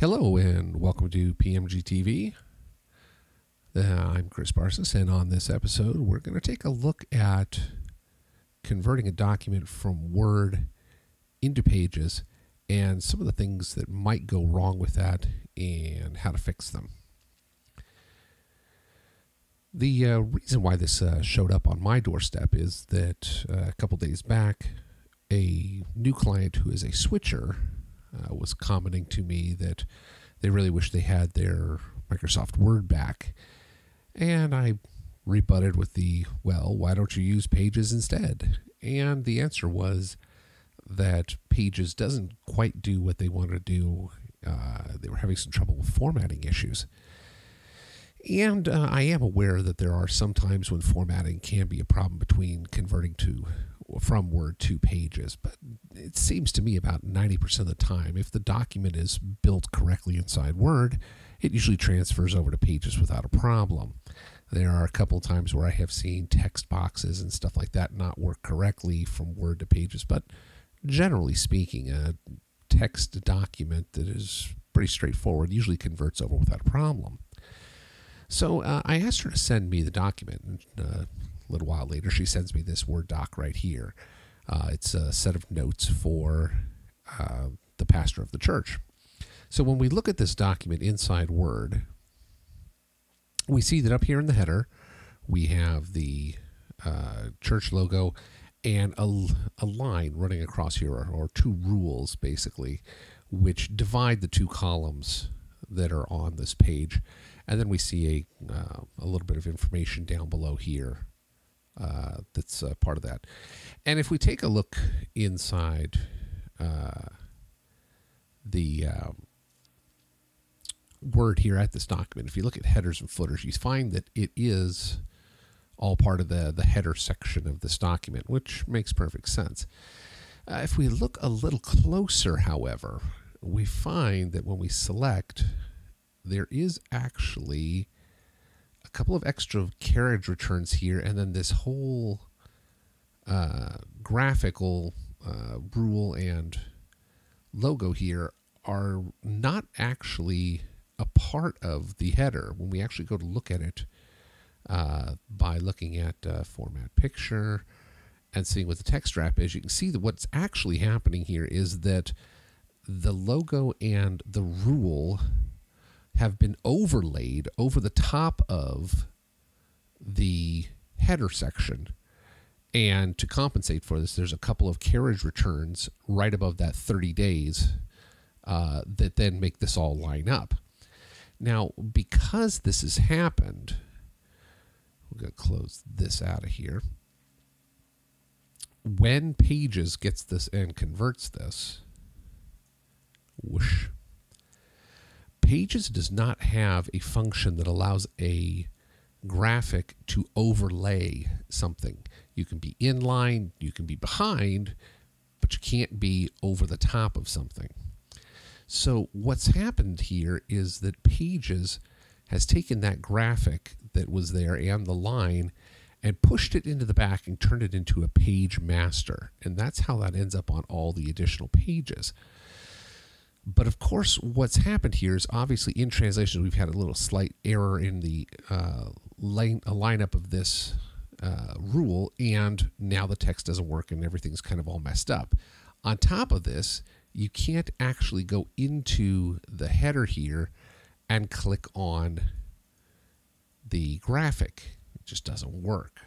Hello and welcome to PMG TV. Uh, I'm Chris Barsis, and on this episode, we're going to take a look at converting a document from Word into Pages and some of the things that might go wrong with that and how to fix them. The uh, reason why this uh, showed up on my doorstep is that uh, a couple days back, a new client who is a switcher uh, was commenting to me that they really wish they had their Microsoft Word back. And I rebutted with the, well, why don't you use Pages instead? And the answer was that Pages doesn't quite do what they want to do. Uh, they were having some trouble with formatting issues. And uh, I am aware that there are some times when formatting can be a problem between converting to from Word to Pages, but it seems to me about 90% of the time, if the document is built correctly inside Word, it usually transfers over to Pages without a problem. There are a couple times where I have seen text boxes and stuff like that not work correctly from Word to Pages, but generally speaking, a text document that is pretty straightforward usually converts over without a problem. So uh, I asked her to send me the document, and uh, a little while later, she sends me this Word doc right here. Uh, it's a set of notes for uh, the pastor of the church. So when we look at this document inside Word, we see that up here in the header, we have the uh, church logo and a, a line running across here, or, or two rules basically, which divide the two columns that are on this page. And then we see a, uh, a little bit of information down below here uh, that's uh, part of that. And if we take a look inside uh, the um, word here at this document, if you look at headers and footers, you find that it is all part of the, the header section of this document, which makes perfect sense. Uh, if we look a little closer, however, we find that when we select, there is actually a couple of extra carriage returns here, and then this whole uh, graphical uh, rule and logo here are not actually a part of the header. When we actually go to look at it uh, by looking at uh, format picture and seeing what the text wrap is, you can see that what's actually happening here is that the logo and the rule have been overlaid over the top of the header section. And to compensate for this, there's a couple of carriage returns right above that 30 days uh, that then make this all line up. Now, because this has happened, we're going to close this out of here. When Pages gets this and converts this, whoosh, Pages does not have a function that allows a graphic to overlay something. You can be inline, you can be behind, but you can't be over the top of something. So what's happened here is that Pages has taken that graphic that was there and the line and pushed it into the back and turned it into a page master. And that's how that ends up on all the additional pages. But of course, what's happened here is obviously in translation, we've had a little slight error in the uh, line, a lineup of this uh, rule, and now the text doesn't work and everything's kind of all messed up. On top of this, you can't actually go into the header here and click on the graphic. It just doesn't work.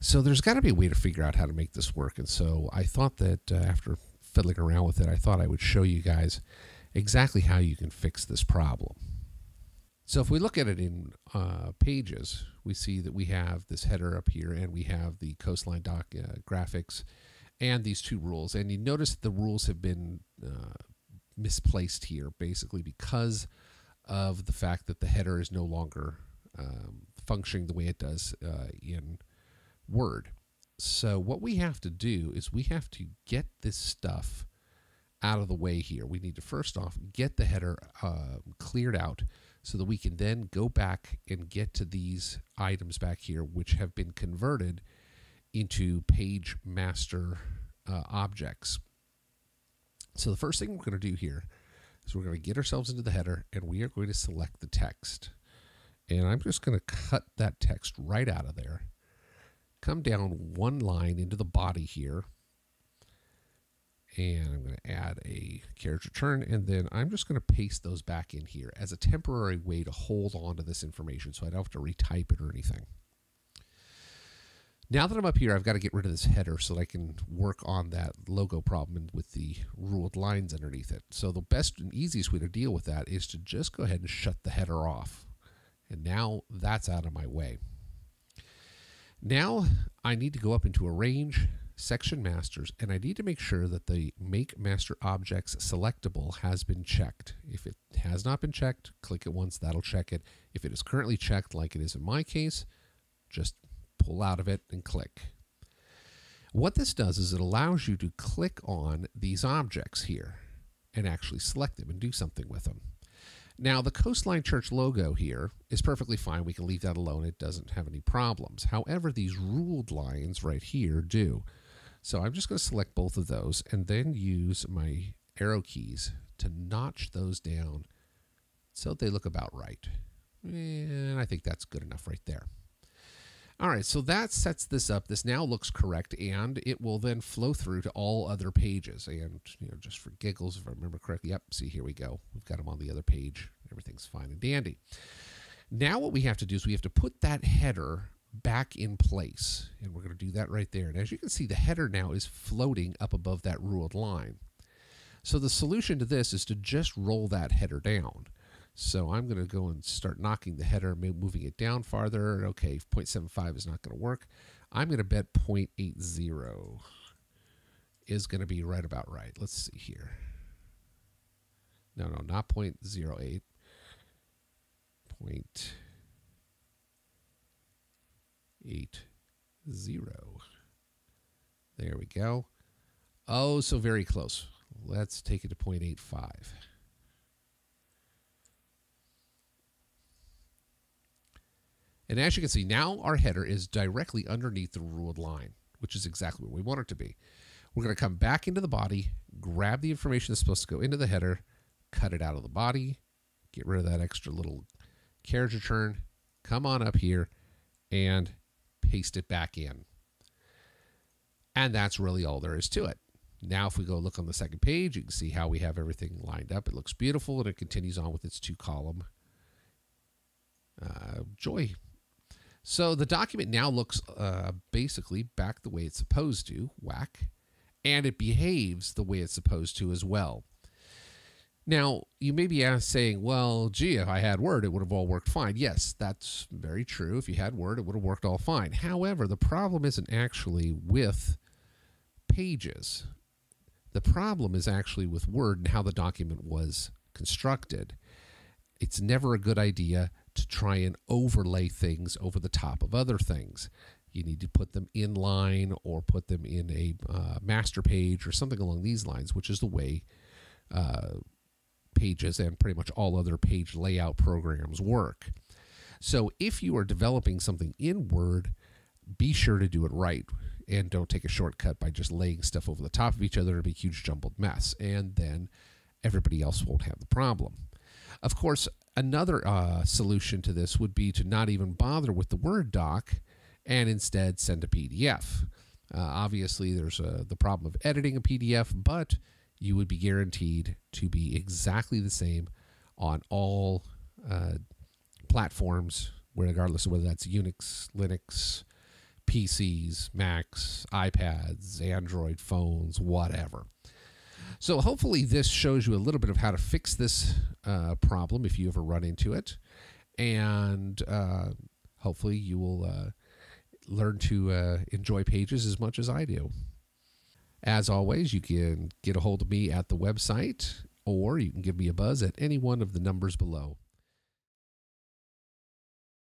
So there's got to be a way to figure out how to make this work. And so I thought that uh, after fiddling around with it, I thought I would show you guys exactly how you can fix this problem. So if we look at it in uh, pages, we see that we have this header up here and we have the coastline doc uh, graphics and these two rules. And you notice the rules have been uh, misplaced here basically because of the fact that the header is no longer um, functioning the way it does uh, in Word. So what we have to do is we have to get this stuff out of the way here. We need to first off get the header uh, cleared out so that we can then go back and get to these items back here which have been converted into page master uh, objects. So the first thing we're going to do here is we're going to get ourselves into the header and we are going to select the text. And I'm just going to cut that text right out of there. Come down one line into the body here. And I'm going to add a carriage return. And then I'm just going to paste those back in here as a temporary way to hold on to this information so I don't have to retype it or anything. Now that I'm up here, I've got to get rid of this header so that I can work on that logo problem with the ruled lines underneath it. So the best and easiest way to deal with that is to just go ahead and shut the header off. And now that's out of my way. Now I need to go up into Arrange, Section Masters, and I need to make sure that the Make Master Objects Selectable has been checked. If it has not been checked, click it once, that'll check it. If it is currently checked, like it is in my case, just pull out of it and click. What this does is it allows you to click on these objects here and actually select them and do something with them. Now, the Coastline Church logo here is perfectly fine. We can leave that alone. It doesn't have any problems. However, these ruled lines right here do. So I'm just going to select both of those and then use my arrow keys to notch those down so they look about right. And I think that's good enough right there. All right, so that sets this up. This now looks correct, and it will then flow through to all other pages. And you know, just for giggles, if I remember correctly, yep. See, here we go. We've got them on the other page. Everything's fine and dandy. Now, what we have to do is we have to put that header back in place, and we're going to do that right there. And as you can see, the header now is floating up above that ruled line. So the solution to this is to just roll that header down. So I'm going to go and start knocking the header, moving it down farther. Okay, 0.75 is not going to work. I'm going to bet 0.80 is going to be right about right. Let's see here. No, no, not 0.08. Point eight zero. There we go. Oh, so very close. Let's take it to 0.85. And as you can see, now our header is directly underneath the ruled line, which is exactly what we want it to be. We're going to come back into the body, grab the information that's supposed to go into the header, cut it out of the body, get rid of that extra little carriage return, come on up here, and paste it back in. And that's really all there is to it. Now, if we go look on the second page, you can see how we have everything lined up. It looks beautiful, and it continues on with its two column uh, joy so the document now looks uh, basically back the way it's supposed to, whack, and it behaves the way it's supposed to as well. Now, you may be asked saying, well, gee, if I had Word, it would have all worked fine. Yes, that's very true. If you had Word, it would have worked all fine. However, the problem isn't actually with pages. The problem is actually with Word and how the document was constructed. It's never a good idea to try and overlay things over the top of other things. You need to put them in line or put them in a uh, master page or something along these lines, which is the way uh, pages and pretty much all other page layout programs work. So if you are developing something in Word, be sure to do it right and don't take a shortcut by just laying stuff over the top of each other. It'll be a huge jumbled mess. And then everybody else won't have the problem. Of course, another uh, solution to this would be to not even bother with the Word doc and instead send a PDF. Uh, obviously, there's a, the problem of editing a PDF, but you would be guaranteed to be exactly the same on all uh, platforms, regardless of whether that's Unix, Linux, PCs, Macs, iPads, Android phones, whatever. So hopefully this shows you a little bit of how to fix this uh, problem if you ever run into it. And uh, hopefully you will uh, learn to uh, enjoy pages as much as I do. As always, you can get a hold of me at the website or you can give me a buzz at any one of the numbers below.